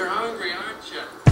You're hungry, aren't you?